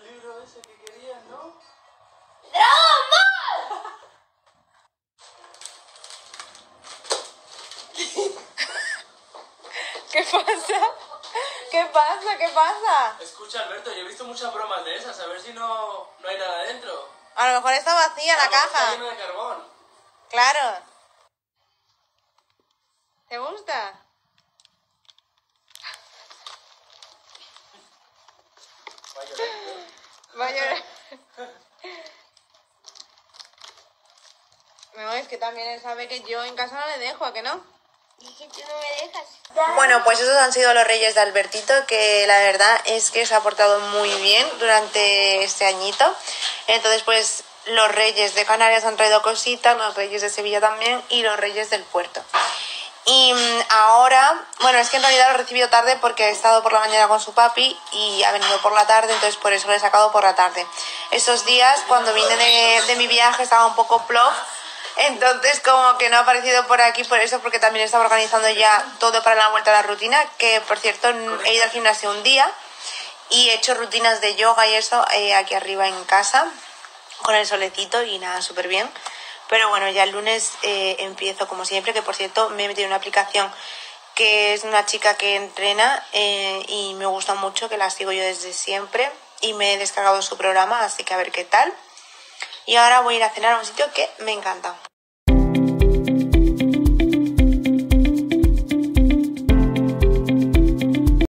el libro ese que querías, ¿no? ¿Qué pasa? ¿Qué pasa? ¿Qué pasa? Escucha, Alberto, yo he visto muchas bromas de esas, a ver si no, no hay nada dentro. A lo mejor está vacía la, caja. Llena de carbón. Claro. ¿Te gusta? Vaya, Va a llorar. No, es que también él sabe que yo en casa no le dejo, ¿a que no? Que tú no me dejas. Bueno, pues esos han sido los reyes de Albertito, que la verdad es que se ha portado muy bien durante este añito. Entonces, pues los reyes de Canarias han traído cositas, los reyes de Sevilla también y los reyes del puerto. Y mm, ahora, bueno, es que en realidad lo he recibido tarde porque he estado por la mañana con su papi y ha venido por la tarde, entonces por eso lo he sacado por la tarde. Esos días, cuando vine de, de mi viaje, estaba un poco plof, entonces como que no ha aparecido por aquí por eso, porque también estaba organizando ya todo para la vuelta a la rutina, que por cierto he ido al gimnasio un día y he hecho rutinas de yoga y eso eh, aquí arriba en casa con el solecito y nada, súper bien. Pero bueno, ya el lunes eh, empiezo como siempre, que por cierto me he metido en una aplicación que es una chica que entrena eh, y me gusta mucho, que la sigo yo desde siempre y me he descargado su programa, así que a ver qué tal. Y ahora voy a ir a cenar a un sitio que me encanta.